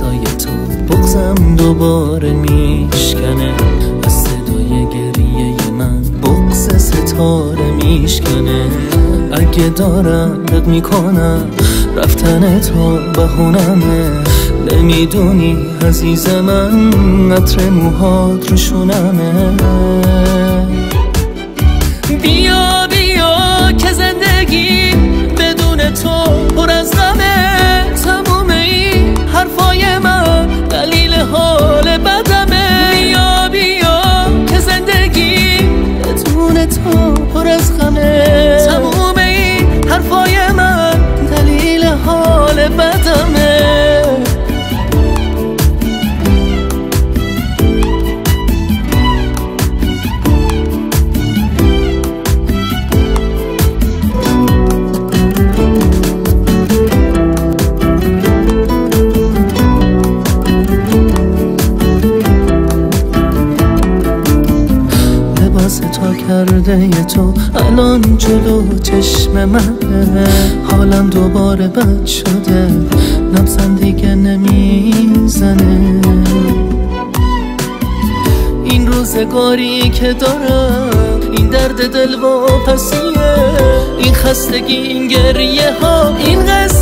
عکسای تو بغزم دوباره میشکنه. از صدای گریه من بغز ستاره میشکنه. اگه دارم رد می‌کنم رفتن تو بهونمه. نمی‌دونی عزیز من عطر موهات روشونمه بیا کرده ی تو. الان جلو چشم منه. حالم دوباره بد شده. نبزم دیگه نمی‌زنه. این روزگاری که دارم این درد دل و پسیه. این خستگی این گریه ها این قصه